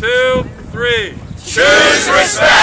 two, three. Choose respect!